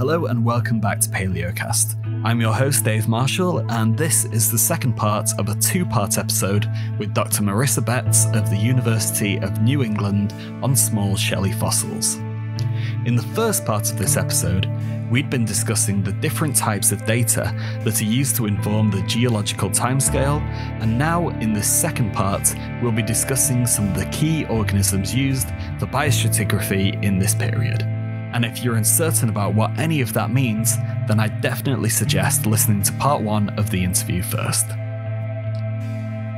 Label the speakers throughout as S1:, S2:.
S1: Hello and welcome back to Palaeocast. I'm your host, Dave Marshall, and this is the second part of a two part episode with Dr. Marissa Betts of the University of New England on small shelly fossils. In the first part of this episode, we'd been discussing the different types of data that are used to inform the geological timescale, and now in this second part, we'll be discussing some of the key organisms used for biostratigraphy in this period. And if you're uncertain about what any of that means, then I definitely suggest listening to part one of the interview first.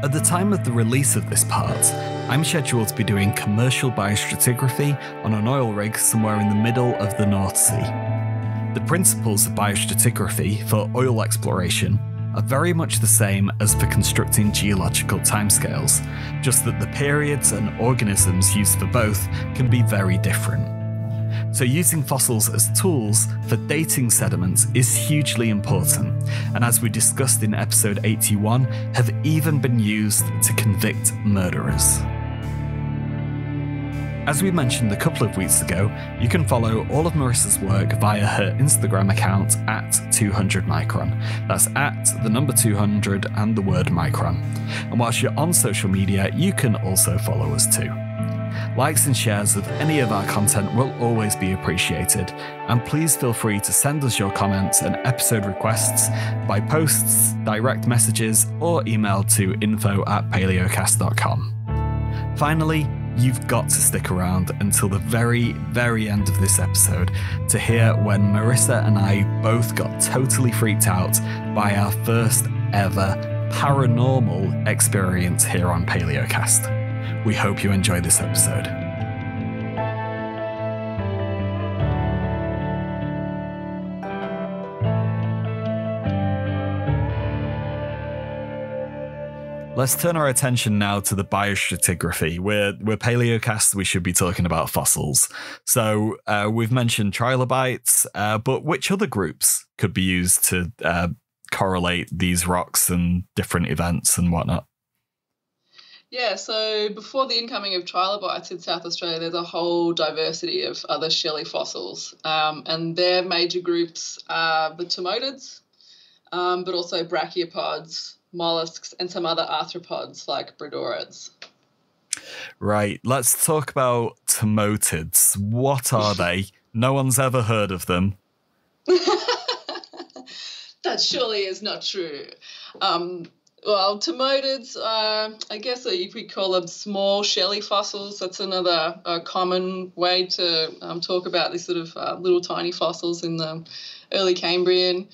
S1: At the time of the release of this part, I'm scheduled to be doing commercial biostratigraphy on an oil rig somewhere in the middle of the North Sea. The principles of biostratigraphy for oil exploration are very much the same as for constructing geological timescales, just that the periods and organisms used for both can be very different. So, using fossils as tools for dating sediments is hugely important, and as we discussed in episode 81, have even been used to convict murderers. As we mentioned a couple of weeks ago, you can follow all of Marissa's work via her Instagram account at 200 micron. That's at the number 200 and the word micron. And whilst you're on social media, you can also follow us too. Likes and shares of any of our content will always be appreciated, and please feel free to send us your comments and episode requests by posts, direct messages, or email to info at palaeocast.com. Finally, you've got to stick around until the very, very end of this episode to hear when Marissa and I both got totally freaked out by our first ever paranormal experience here on Palaeocast. We hope you enjoy this episode. Let's turn our attention now to the biostratigraphy. We're, we're palaeocast, we should be talking about fossils. So uh, we've mentioned trilobites, uh, but which other groups could be used to uh, correlate these rocks and different events and whatnot?
S2: Yeah, so before the incoming of trilobites in South Australia, there's a whole diversity of other shelly fossils. Um, and their major groups are the tommotiids, um, but also brachiopods, mollusks, and some other arthropods like bradorids.
S1: Right, let's talk about tommotiids. What are they? no one's ever heard of them.
S2: that surely is not true. Um, well, tommotiids, uh, I guess if we call them small shelly fossils, that's another uh, common way to um, talk about these sort of uh, little tiny fossils in the early Cambrian.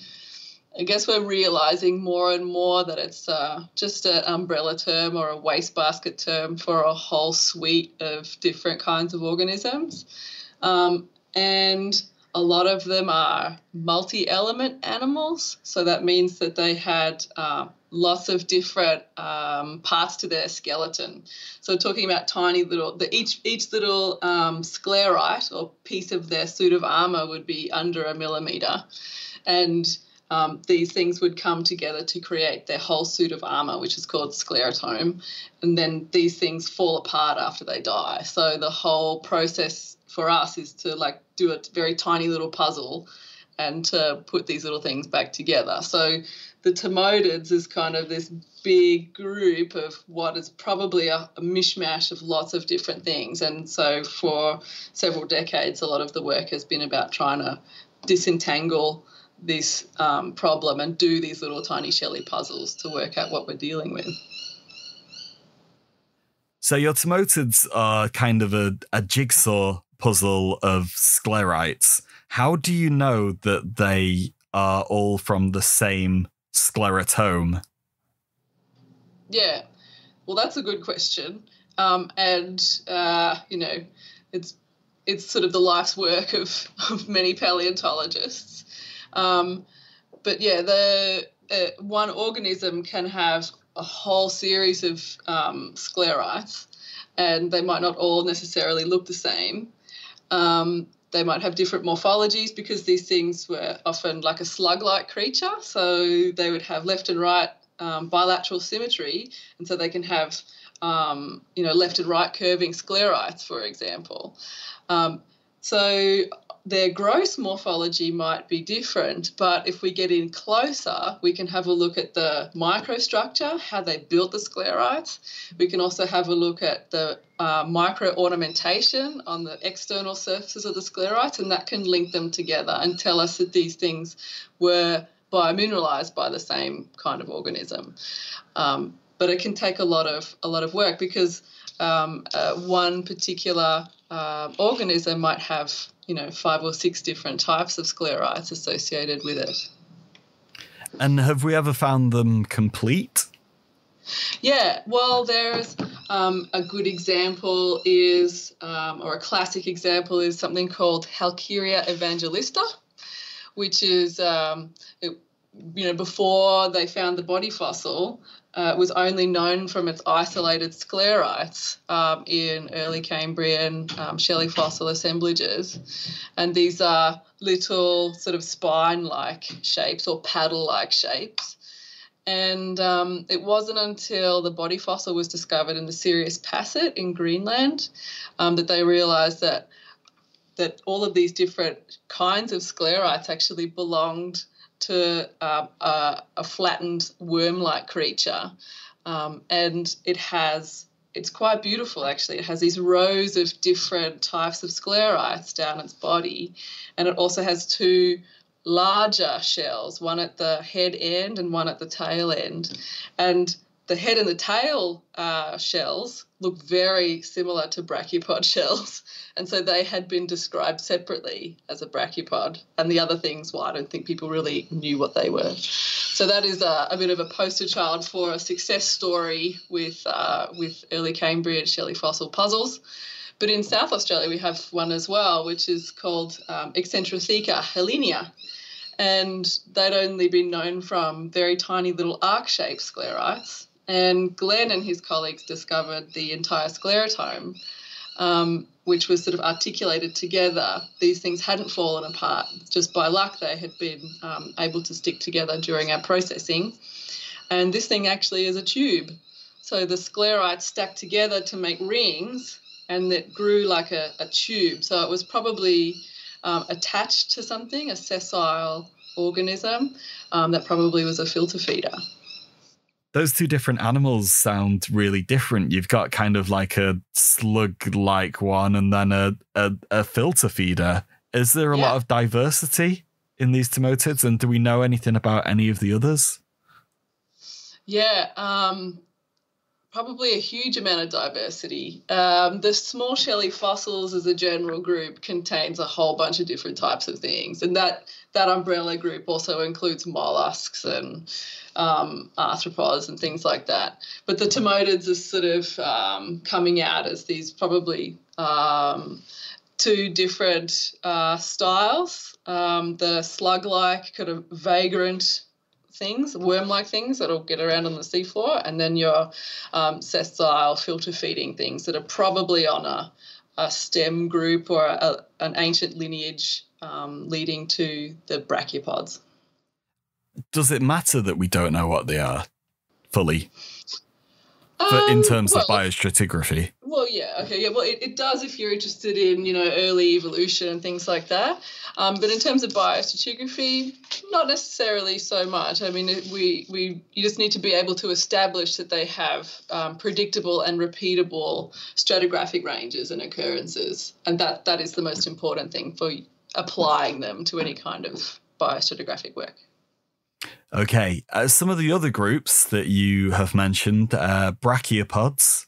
S2: I guess we're realizing more and more that it's uh, just an umbrella term or a wastebasket term for a whole suite of different kinds of organisms. Um, and a lot of them are multi element animals. So that means that they had uh, lots of different um, parts to their skeleton. So talking about tiny little, the, each each little um, sclerite or piece of their suit of armor would be under a millimeter, and um, these things would come together to create their whole suit of armor, which is called sclerotome, and then these things fall apart after they die. So the whole process for us is to like do a very tiny little puzzle and to put these little things back together. So the Tommotiids is kind of this big group of what is probably a, a, mishmash of lots of different things. And so for several decades, a lot of the work has been about trying to disentangle this um, problem and do these little tiny shelly puzzles to work out what we're dealing with.
S1: So your Tommotiids are kind of a, a jigsaw puzzle of sclerites. How do you know that they are all from the same sclerotome?
S2: Yeah, well, that's a good question, um, and uh, you know, it's it's sort of the life's work of, of many paleontologists. Um, but yeah, the uh, one organism can have a whole series of um, sclerites, and they might not all necessarily look the same. Um, they might have different morphologies because these things were often like a slug like creature. So they would have left and right um, bilateral symmetry, and so they can have um, you know left and right curving sclerites, for example. Um, So their gross morphology might be different, but if we get in closer, we can have a look at the microstructure, how they built the sclerites. We can also have a look at the uh, micro ornamentation on the external surfaces of the sclerites, and that can link them together and tell us that these things were biomineralized by the same kind of organism. Um, but it can take a lot of a lot of work because um, uh, one particular uh, organism might have you know five or six different types of sclerites associated with it.
S1: And have we ever found them complete?
S2: Yeah, well, there's um, a good example is, um, or a classic example is something called Halkieria evangelista, which is, um, it, you know, before they found the body fossil, uh, was only known from its isolated sclerites um, in early Cambrian um, shelly fossil assemblages. And these are little sort of spine like shapes or paddle like shapes. And um, it wasn't until the body fossil was discovered in the Sirius Passet in Greenland um, that they realized that that all of these different kinds of sclerites actually belonged to uh, a, a, flattened worm-like creature, um, and it has. It's quite beautiful, actually. It has these rows of different types of sclerites down its body, and it also has two larger shells, one at the head end and one at the tail end. And the head and the tail uh, shells look very similar to brachiopod shells. And so they had been described separately as a brachiopod. And the other things, well, I don't think people really knew what they were. So that is a, a bit of a poster child for a success story with, uh, with early Cambrian shelly fossil puzzles. But in South Australia, we have one as well, which is called um, Eccentrotheca helenia. And they'd only been known from very tiny little arc shaped sclerites and Glenn and his colleagues discovered the entire sclerotome, um, which was sort of articulated together. These things hadn't fallen apart. Just by luck, they had been um, able to stick together during our processing. And this thing actually is a tube. So the sclerites stacked together to make rings, and it grew like a, a tube. So it was probably um, attached to something, a sessile organism um, that probably was a filter feeder
S1: those two different animals sound really different. You've got kind of like a slug like one and then a, a, a, filter feeder. Is there a yeah. lot of diversity in these tommotiids? And do we know anything about any of the others?
S2: Yeah, um, probably a huge amount of diversity. Um, the small shelly fossils as a general group contains a whole bunch of different types of things. And that, that umbrella group also includes mollusks and um, arthropods and things like that. But the tommotiids are sort of um, coming out as these probably um, two different uh, styles. Um, the slug-like kind of vagrant things, worm-like things that'll get around on the seafloor, and then your um, sessile filter feeding things that are probably on a, a stem group or a, an ancient lineage um, leading to the brachiopods
S1: does it matter that we don't know what they are fully? Um, in terms well, of biostratigraphy.
S2: Well, yeah, okay, yeah. Well, it, it does if you're interested in you know early evolution and things like that. Um, but in terms of biostratigraphy, not necessarily so much. I mean, we we you just need to be able to establish that they have um, predictable and repeatable stratigraphic ranges and occurrences, and that that is the most important thing for applying them to any kind of biostratigraphic work.
S1: Okay, uh, some of the other groups that you have mentioned, uh, brachiopods,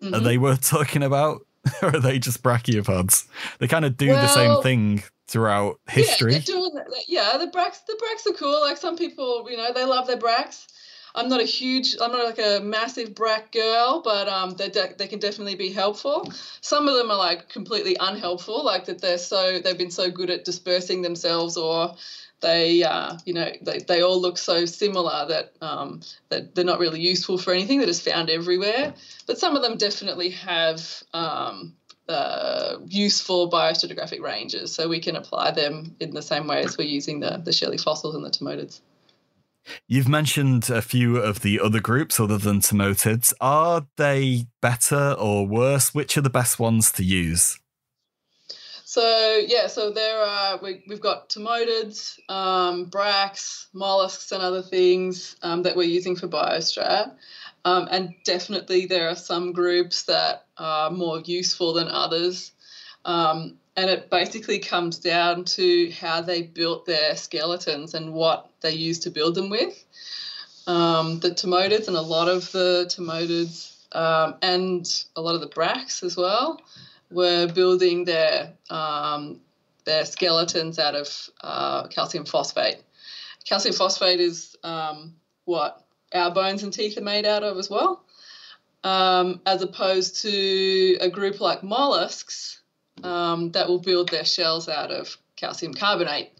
S1: mm-hmm. are they worth talking about, or are they just brachiopods? They kind of do well, the same thing throughout history.
S2: Yeah, doing, yeah, the brachs, the brachs are cool. Like some people, you know, they love their brachs. I'm not a huge, I'm not like a massive brach girl, but um, they de- they can definitely be helpful. Some of them are like completely unhelpful, like that they're so they've been so good at dispersing themselves or they uh, you know they, they all look so similar that um, that they're not really useful for anything that is found everywhere but some of them definitely have um, uh, useful biostratigraphic ranges so we can apply them in the same way as we're using the, the shelly fossils and the tommotiids
S1: You've mentioned a few of the other groups other than tommotiids. Are they better or worse? Which are the best ones to use?
S2: So yeah, so there are we, have got tommotiids, um, brachs, mollusks, and other things um, that we're using for biostrat. Um, and definitely there are some groups that are more useful than others. Um, and it basically comes down to how they built their skeletons and what they used to build them with. Um, the tommotiids and a lot of the tommotiids um, and a lot of the brachs as well were building their um, their skeletons out of uh, calcium phosphate. Calcium phosphate is um, what our bones and teeth are made out of as well, um, as opposed to a group like mollusks um, that will build their shells out of calcium carbonate.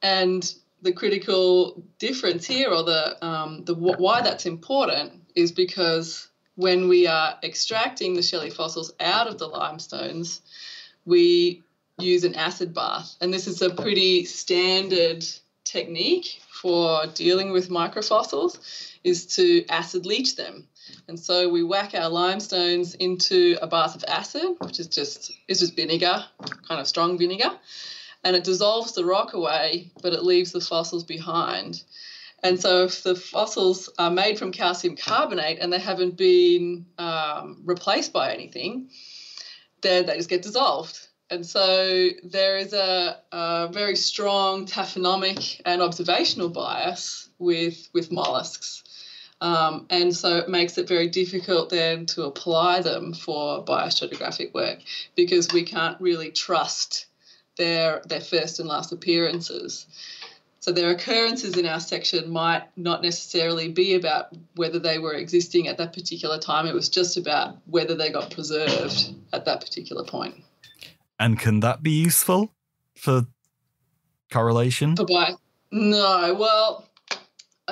S2: And the critical difference here, or the um, the why that's important, is because when we are extracting the shelly fossils out of the limestones, we use an acid bath. And this is a pretty standard technique for dealing with microfossils is to acid leach them. And so we whack our limestones into a bath of acid, which is just is just vinegar, kind of strong vinegar, and it dissolves the rock away, but it leaves the fossils behind. And so, if the fossils are made from calcium carbonate and they haven't been um, replaced by anything, then they just get dissolved. And so, there is a, a very strong taphonomic and observational bias with, with mollusks. Um, and so it makes it very difficult then to apply them for biostratigraphic work because we can't really trust their their first and last appearances. So their occurrences in our section might not necessarily be about whether they were existing at that particular time. It was just about whether they got preserved at that particular point.
S1: And can that be useful for correlation?
S2: For bi- no. Well,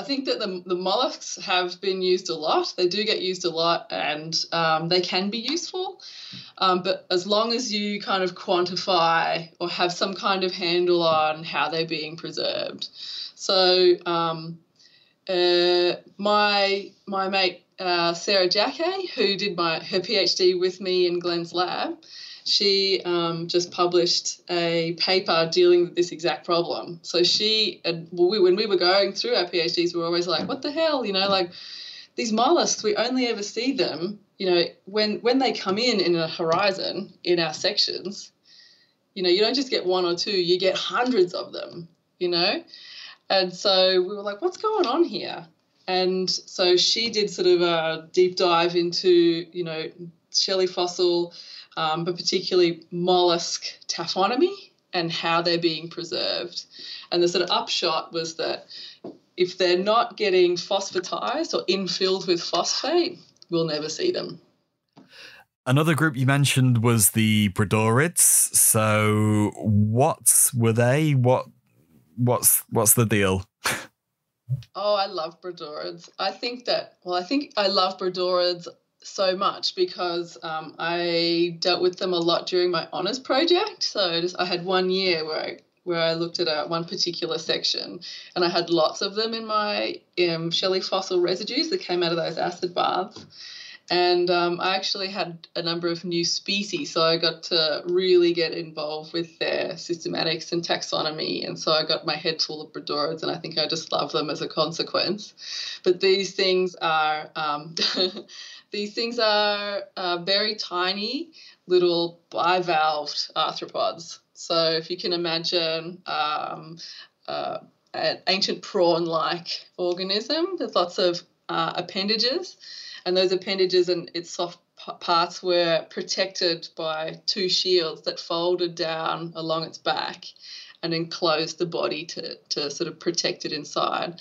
S2: I think that the, the mollusks have been used a lot. They do get used a lot and um, they can be useful. Um, but as long as you kind of quantify or have some kind of handle on how they're being preserved. So um, uh, my my mate uh, Sarah Jacquet, who did my her PhD with me in Glenn's lab, she um, just published a paper dealing with this exact problem. So she, and we, when we were going through our PhDs, we were always like, what the hell, you know, like these mollusks, we only ever see them, you know, when when they come in in a horizon in our sections. You know, you don't just get one or two, you get hundreds of them. You know, and so we were like, what's going on here? And so she did sort of a deep dive into, you know, shelly fossil um, but particularly mollusk taphonomy and how they're being preserved. And the sort of upshot was that if they're not getting phosphatized or infilled with phosphate, we'll never see them.
S1: Another group you mentioned was the Bradorids. So, what were they? What what's what's the deal?
S2: oh, I love Bradorids. I think that well, I think I love Bradorids so much because um, I dealt with them a lot during my honours project. So just, I had one year where I where I looked at a, one particular section, and I had lots of them in my um, shelly fossil residues that came out of those acid baths. And um, I actually had a number of new species, so I got to really get involved with their systematics and taxonomy. And so I got my head full of Bradorids, and I think I just love them as a consequence. But these things are um, These things are uh, very tiny little bivalved arthropods. So if you can imagine um, uh, an ancient prawn-like organism with lots of uh, appendages, and those appendages and its soft parts were protected by two shields that folded down along its back and enclosed the body to, to sort of protect it inside.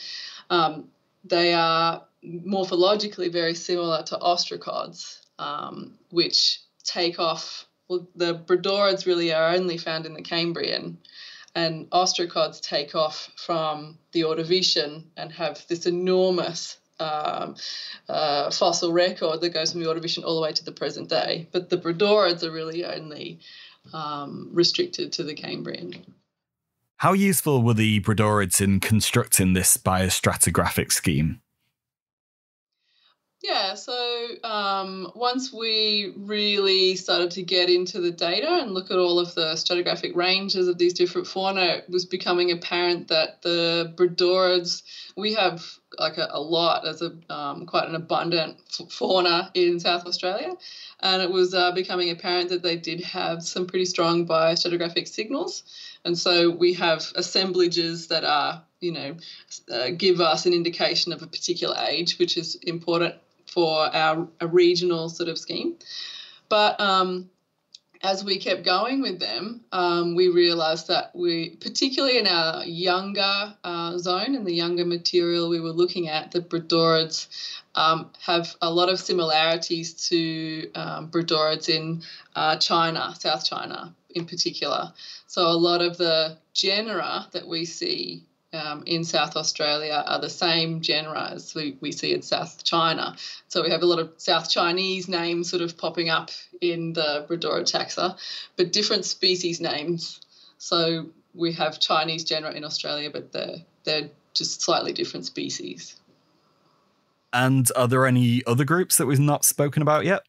S2: Um, they are morphologically very similar to ostracods, um, which take off. Well, the Bradorids really are only found in the Cambrian, and ostracods take off from the Ordovician and have this enormous um, uh, fossil record that goes from the Ordovician all the way to the present day. But the Bradorids are really only um, restricted to the Cambrian.
S1: How useful were the Bradorids in constructing this biostratigraphic scheme?
S2: Yeah, so um, once we really started to get into the data and look at all of the stratigraphic ranges of these different fauna, it was becoming apparent that the Bradorids, we have like a, a lot as a um, quite an abundant fauna in South Australia, and it was uh, becoming apparent that they did have some pretty strong biostratigraphic signals, and so we have assemblages that are you know uh, give us an indication of a particular age, which is important for our a regional sort of scheme. But um, as we kept going with them, um, we realised that we, particularly in our younger uh, zone and the younger material we were looking at, the Bradorids um, have a lot of similarities to um, Bradorids in uh, China, South China in particular. So a lot of the genera that we see um, in South Australia are the same genera as we, we see in South China. So we have a lot of South Chinese names sort of popping up in the Bradorid taxa, but different species names. So we have Chinese genera in Australia, but they're, they're just slightly different species.
S1: And are there any other groups that we've not spoken about yet?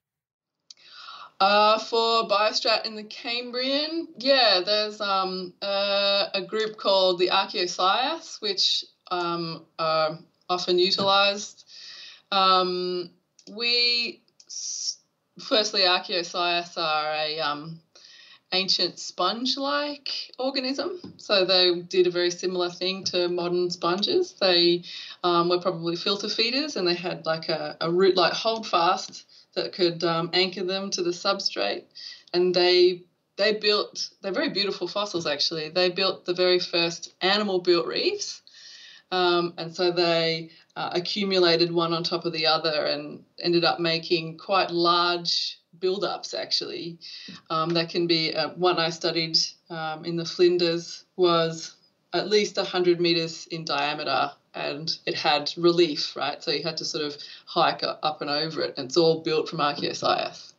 S2: Uh, for Biostrat in the Cambrian, yeah, there's um, uh, a group called the Archaeocyaths, which um, are often utilised. Um, we, firstly, Archaeocyaths are a um, ancient sponge-like organism. So they did a very similar thing to modern sponges. They um, were probably filter feeders, and they had like a, a root-like holdfast that could um, anchor them to the substrate. And they they built they're very beautiful fossils actually. They built the very first animal built reefs, um, and so they uh, accumulated one on top of the other and ended up making quite large build-ups actually. Um, that can be uh, one I studied um, in the Flinders was at least 100 meters in diameter and it had relief, right? So you had to sort of hike up and over it. And it's all built from Archaeocyath.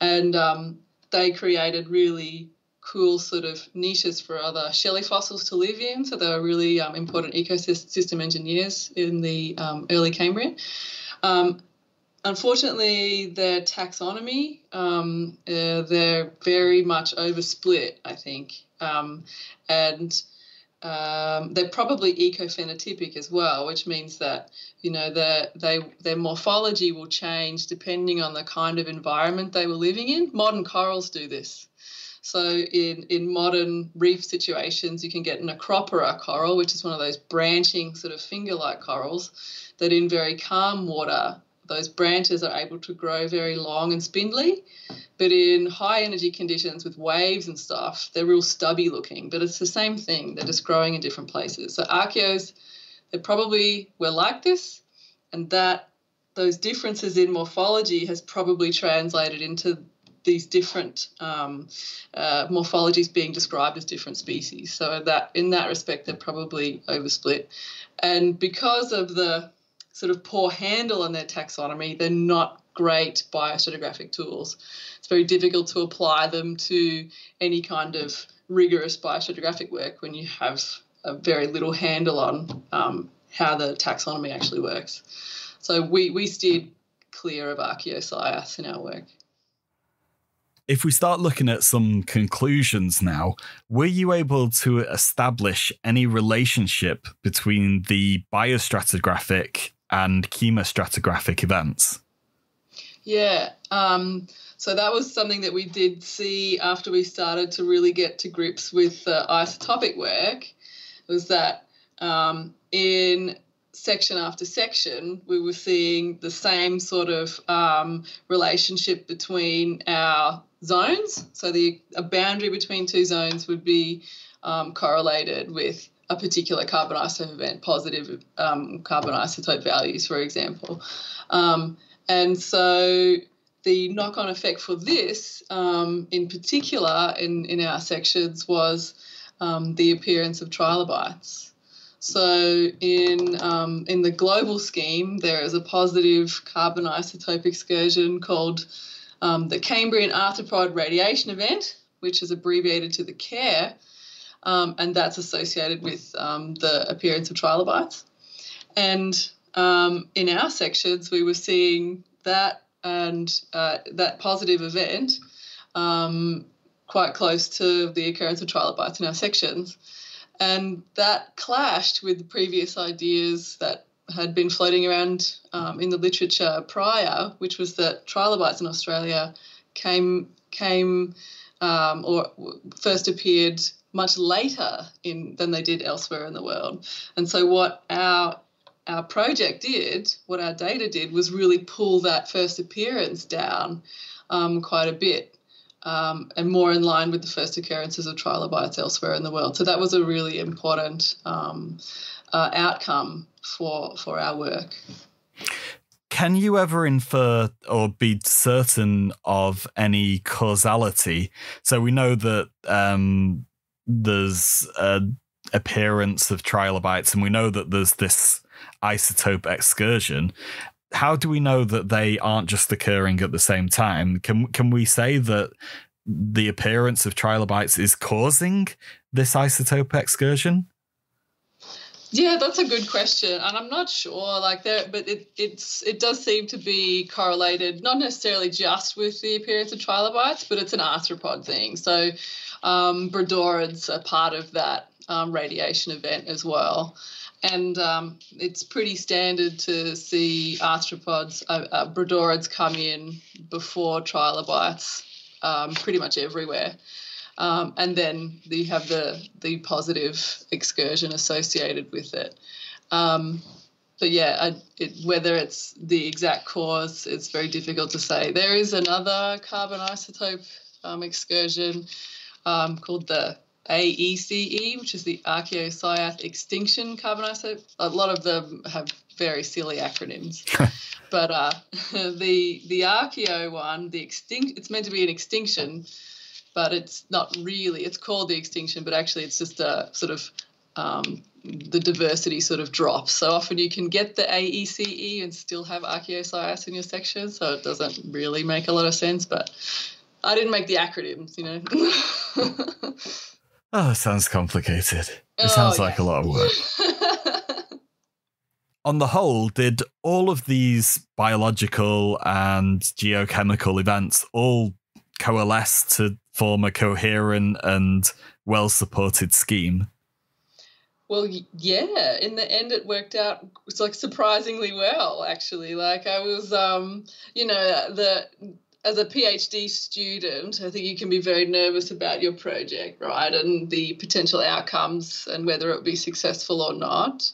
S2: And um, they created really cool sort of niches for other shelly fossils to live in. So they were really um, important ecosystem engineers in the um, early Cambrian. Um, unfortunately, their taxonomy, um, uh, they're very much oversplit, I think. Um, and um, they're probably ecophenotypic as well, which means that you know their they their morphology will change depending on the kind of environment they were living in. Modern corals do this. So in in modern reef situations, you can get an acropora coral, which is one of those branching sort of finger-like corals that in very calm water those branches are able to grow very long and spindly. But in high energy conditions with waves and stuff, they're real stubby looking. But it's the same thing, they're just growing in different places. So archaeos, they probably were like this, and that those differences in morphology has probably translated into these different um, uh, morphologies being described as different species. So that in that respect, they're probably oversplit. And because of the sort of poor handle on their taxonomy, they're not great biostratigraphic tools. It's very difficult to apply them to any kind of rigorous biostratigraphic work when you have a very little handle on um, how the taxonomy actually works. So we, we steered clear of Archaeocyaths in our work.
S1: If we start looking at some conclusions now, were you able to establish any relationship between the biostratigraphic and chemostratigraphic events.
S2: Yeah. Um, so that was something that we did see after we started to really get to grips with uh, isotopic work, was that um, in section after section, we were seeing the same sort of um, relationship between our zones. So the a boundary between two zones would be um, correlated with a particular carbon isotope event, positive um, carbon isotope values, for example. Um, and so the knock on effect for this, um, in particular, in, in our sections, was um, the appearance of trilobites. So in um, in the global scheme, there is a positive carbon isotope excursion called um, the Cambrian arthropod radiation event, which is abbreviated to the CARE, um, and that's associated with um, the appearance of trilobites. And um, in our sections, we were seeing that and uh, that positive event um, quite close to the occurrence of trilobites in our sections. And that clashed with previous ideas that had been floating around um, in the literature prior, which was that trilobites in Australia came came um, or first appeared much later in than they did elsewhere in the world. And so what our our project did, what our data did, was really pull that first appearance down um, quite a bit. Um, and more in line with the first occurrences of trilobites elsewhere in the world. So that was a really important um, uh, outcome for for our work.
S1: Can you ever infer or be certain of any causality? So we know that um, there's an appearance of trilobites, and we know that there's this isotope excursion. How do we know that they aren't just occurring at the same time? Can can we say that the appearance of trilobites is causing this isotope excursion?
S2: Yeah, that's a good question, and I'm not sure. Like there, but it it's it does seem to be correlated, not necessarily just with the appearance of trilobites, but it's an arthropod thing. So, um, bradorids are part of that um, radiation event as well and um, it's pretty standard to see arthropods, uh, uh, come in before trilobites, um, pretty much everywhere. Um, and then you have the the positive excursion associated with it. Um, but yeah, I, it, whether it's the exact cause, it's very difficult to say. There is another carbon isotope um, excursion um, called the AECE, which is the Archaeocyath Extinction Carbon Isotope. A lot of them have very silly acronyms. but uh, the the Archeo one, the extinct, it's meant to be an extinction, but it's not really. It's called the extinction, but actually it's just a sort of um, the diversity sort of drops. So often you can get the AECE and still have Archaeocyath in your section, so it doesn't really make a lot of sense. But I didn't make the acronyms, you know.
S1: Oh, sounds complicated. It oh, sounds yeah. like a lot of work. On the whole, did all of these biological and geochemical events all coalesce to form a coherent and well supported scheme?
S2: Well, yeah. In the end, it worked out. It's like surprisingly well, actually. Like I was, um, you know, the as a PhD student, I think you can be very nervous about your project, right, and the potential outcomes and whether it will be successful or not.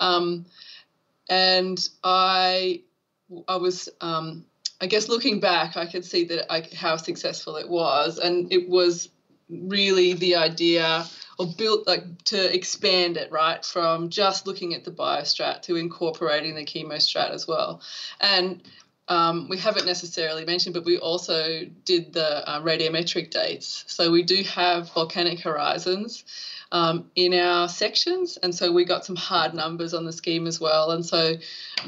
S2: Um, and I, I was, um, I guess, looking back, I could see that I, how successful it was, and it was really the idea or built like to expand it right from just looking at the biostrat to incorporating the chemostrat as well and um, we haven't necessarily mentioned, but we also did the uh, radiometric dates. So we do have volcanic horizons um, in our sections, and so we got some hard numbers on the scheme as well. And so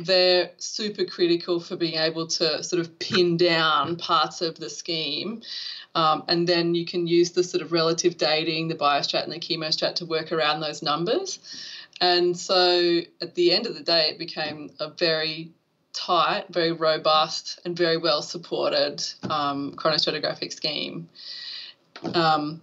S2: they're super critical for being able to sort of pin down parts of the scheme. Um, and then you can use the sort of relative dating, the biostrat and the chemostrat to work around those numbers. And so at the end of the day, it became a very tight, very robust, and very well supported um, chronostratigraphic scheme. Um,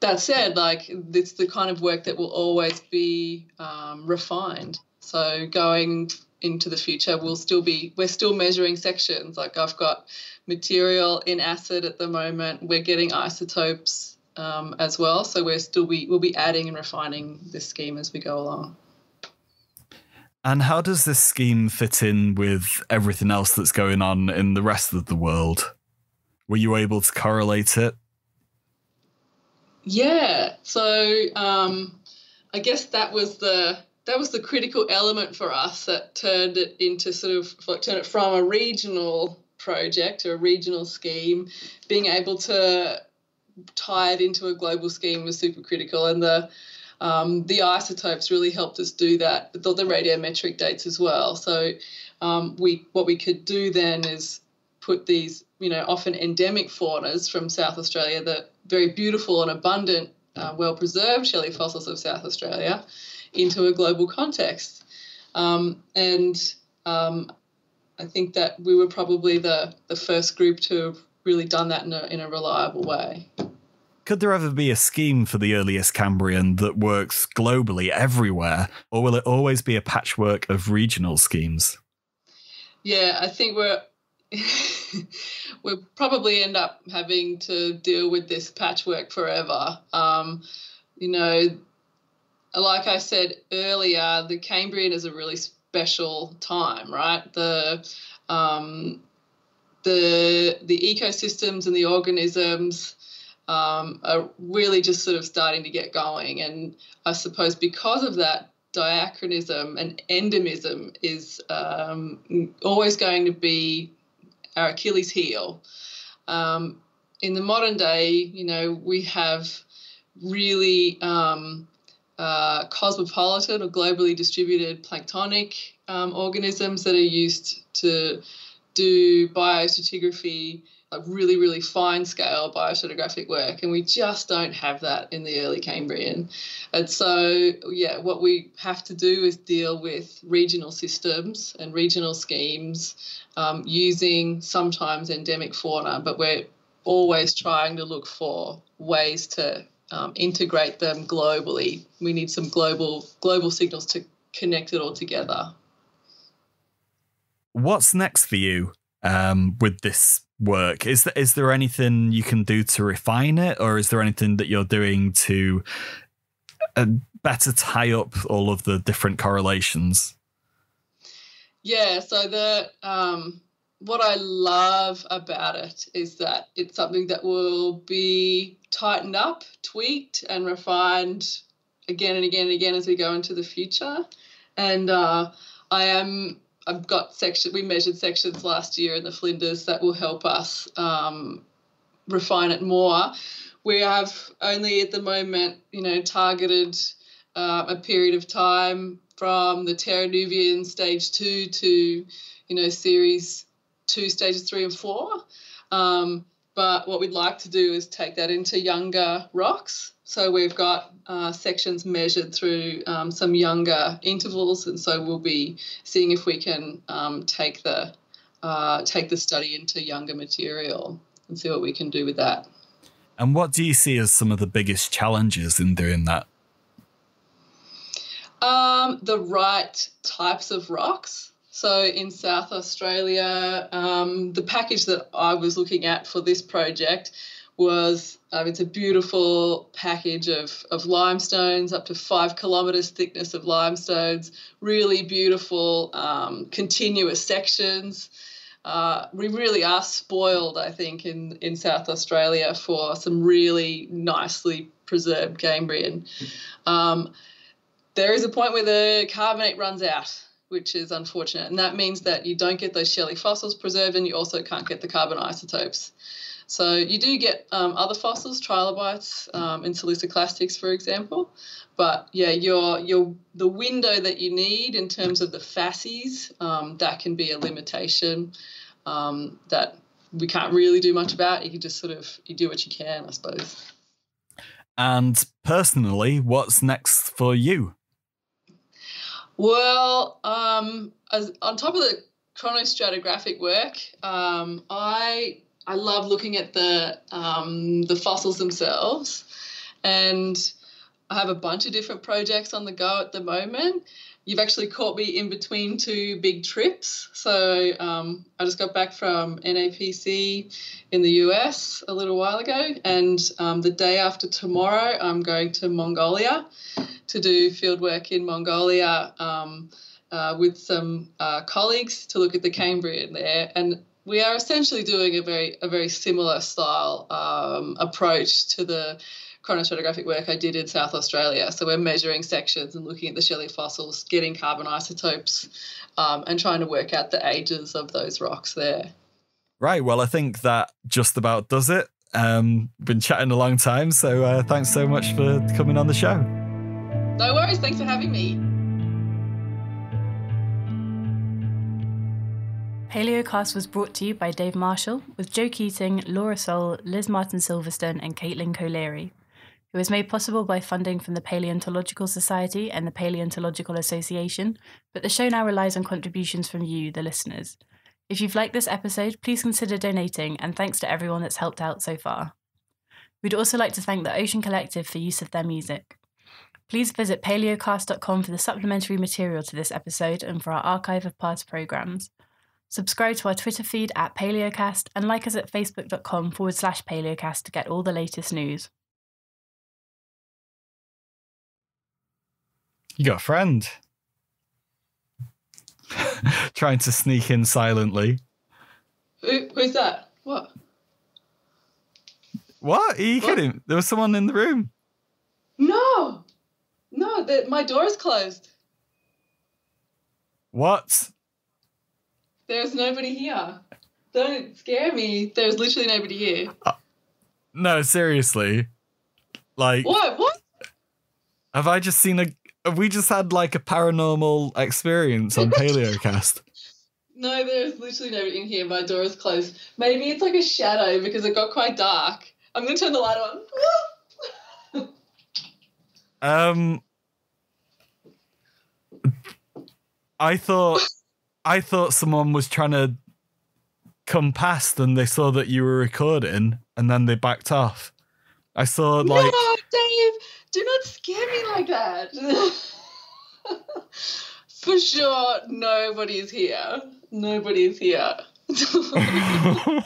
S2: that said, like it's the kind of work that will always be um, refined. So going into the future, we'll still be we're still measuring sections. Like I've got material in acid at the moment. We're getting isotopes um, as well. So we're still be we'll be adding and refining this scheme as we go along.
S1: And how does this scheme fit in with everything else that's going on in the rest of the world? Were you able to correlate it?
S2: Yeah. So um, I guess that was the that was the critical element for us that turned it into sort of like turned it from a regional project or a regional scheme, being able to tie it into a global scheme was super critical. And the um, the isotopes really helped us do that, but the, the radiometric dates as well. So um, we what we could do then is put these, you know, often endemic faunas from South Australia, the very beautiful and abundant, uh, well preserved shelly fossils of South Australia, into a global context. Um, and um, I think that we were probably the, the first group to have really done that in a, in a reliable way.
S1: Could there ever be a scheme for the earliest Cambrian that works globally everywhere, or will it always be a patchwork of regional schemes?
S2: Yeah, I think we're we'll probably end up having to deal with this patchwork forever. Um, you know, like I said earlier, the Cambrian is a really special time, right? The um, the the ecosystems and the organisms um, are really just sort of starting to get going, and I suppose because of that, diachronism and endemism is um, always going to be our Achilles heel. Um, in the modern day, you know, we have really um, uh, cosmopolitan or globally distributed planktonic um, organisms that are used to do biostratigraphy, like really, really fine scale biostratigraphic work, and we just don't have that in the early Cambrian. And so, yeah, what we have to do is deal with regional systems and regional schemes um, using sometimes endemic fauna, but we're always trying to look for ways to um, integrate them globally. We need some global global signals to connect it all together.
S1: What's next for you um, with this work? Is there, is there anything you can do to refine it, or is there anything that you're doing to uh, better tie up all of the different correlations?
S2: Yeah, so the um, what I love about it is that it's something that will be tightened up, tweaked, and refined again and again and again as we go into the future. And uh, I am I've got section. We measured sections last year in the Flinders that will help us um, refine it more. We have only at the moment, you know, targeted uh, a period of time from the Terreneuvian stage two to, you know, series two, stages three and four. Um, but what we'd like to do is take that into younger rocks. So we've got uh, sections measured through um, some younger intervals, and so we'll be seeing if we can um, take the uh, take the study into younger material and see what we can do with that.
S1: And what do you see as some of the biggest challenges in doing that?
S2: Um, the right types of rocks. So in South Australia, um, the package that I was looking at for this project was um, it's a beautiful package of, of limestones, up to five kilometres thickness of limestones, really beautiful um, continuous sections. Uh, we really are spoiled, I think, in, in South Australia for some really nicely preserved Cambrian. Um, there is a point where the carbonate runs out which is unfortunate. And that means that you don't get those shelly fossils preserved and you also can't get the carbon isotopes. So you do get um, other fossils, trilobites um, and siliciclastics, for example. But yeah, your your the window that you need in terms of the facies, um, that can be a limitation um, that we can't really do much about. You can just sort of you do what you can, I suppose.
S1: And personally, what's next for you?
S2: Well, um, as, on top of the chronostratigraphic work, um, I I love looking at the um, the fossils themselves, and I have a bunch of different projects on the go at the moment. You've actually caught me in between two big trips. So um, I just got back from NAPC in the US a little while ago, and um, the day after tomorrow, I'm going to Mongolia to do fieldwork in Mongolia um, uh, with some uh, colleagues to look at the Cambrian there, and we are essentially doing a very a very similar style um, approach to the chronostratigraphic work I did in South Australia. So we're measuring sections and looking at the shelly fossils, getting carbon isotopes, um, and trying to work out the ages of those rocks there.
S1: Right. Well, I think that just about does it. Um, been chatting a long time, so uh, thanks so much for coming on the show.
S2: No worries. Thanks for having me.
S3: Palaeocast was brought to you by Dave Marshall with Joe Keating, Laura Soul, Liz Martin Silverstone, and Caitlin Colleary. It was made possible by funding from the Paleontological Society and the Paleontological Association, but the show now relies on contributions from you, the listeners. If you've liked this episode, please consider donating, and thanks to everyone that's helped out so far. We'd also like to thank the Ocean Collective for use of their music. Please visit palaeocast.com for the supplementary material to this episode and for our archive of past programmes. Subscribe to our Twitter feed at Palaeocast and like us at facebook.com forward slash Palaeocast to get all the latest news.
S1: You got a friend. Trying to sneak in silently.
S2: Who, who's that? What?
S1: What? Are you
S2: What?
S1: kidding? There was someone in the room.
S2: No, no, the, my door is closed.
S1: What?
S2: There's nobody here. Don't scare me. There's literally nobody here.
S1: Uh, no, seriously. Like,
S2: What? What?
S1: have I just seen a. Have we just had like a paranormal experience on Palaeocast?
S2: No, there's literally nobody in here. My door is closed. Maybe it's like a shadow because it got quite dark. I'm gonna turn the light on.
S1: Um, I thought, I thought someone was trying to come past and they saw that you were recording and then they backed off. I saw like,
S2: no, Dave, do not scare me like that. For sure, nobody is here. Nobody is here. You're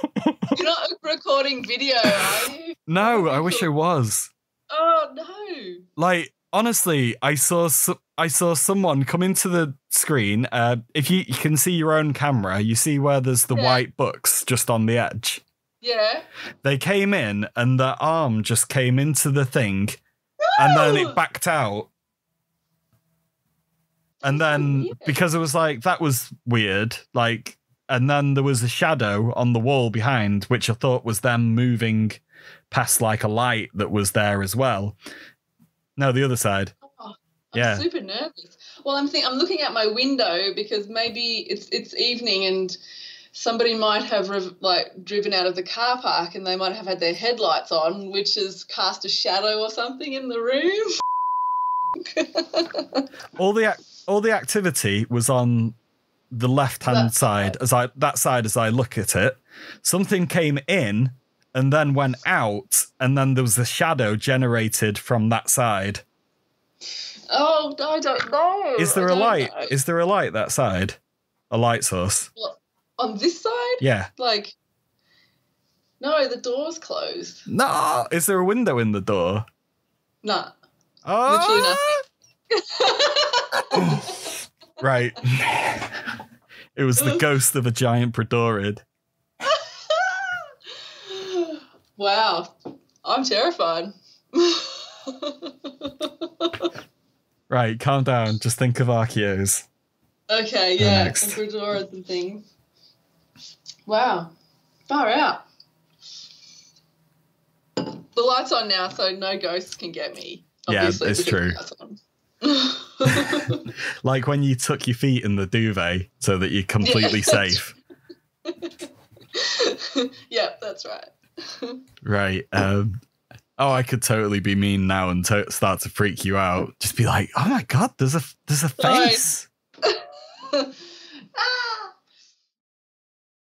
S2: not recording video, are you?
S1: no, I wish I was.
S2: Oh no.
S1: Like honestly, I saw so- I saw someone come into the screen. Uh, if you, you can see your own camera, you see where there's the
S2: Yeah.
S1: white books just on the edge.
S2: Yeah.
S1: They came in and their arm just came into the thing and then it backed out. And then because it was like that was weird, like and then there was a shadow on the wall behind, which I thought was them moving past like a light that was there as well. No, the other side.
S2: Oh, I'm
S1: Yeah.
S2: super nervous. Well, I'm think I'm looking out my window because maybe it's it's evening and somebody might have rev- like driven out of the car park and they might have had their headlights on, which has cast a shadow or something in the room.
S1: All the ac- all the activity was on the left hand
S2: That
S1: side as I that side as I look at it. Something came in and then went out, and then there was a shadow generated from that side.
S2: oh, I don't know.
S1: Is there
S2: I
S1: a light?
S2: know.
S1: Is there a light that side? A light source?
S2: On this side?
S1: Yeah.
S2: Like, no, the door's closed.
S1: No. Is there a window in the door?
S2: Nah.
S1: Oh,
S2: nothing.
S1: right. it was the ghost of a giant Bradorid.
S2: wow, I'm terrified.
S1: Right, calm down. Just think of Archeos.
S2: okay, yeah, and and things. Wow, far out. The light's on now, so no ghosts can get me.
S1: Yeah,
S2: obviously,
S1: it's true.
S2: the light's on.
S1: Like when you tuck your feet in the duvet so that you're completely
S2: Yeah.
S1: safe.
S2: yeah, that's right.
S1: Right. Um, oh, I could totally be mean now and to- start to freak you out. Just be like, "Oh my god, there's a there's a
S2: Right.
S1: face."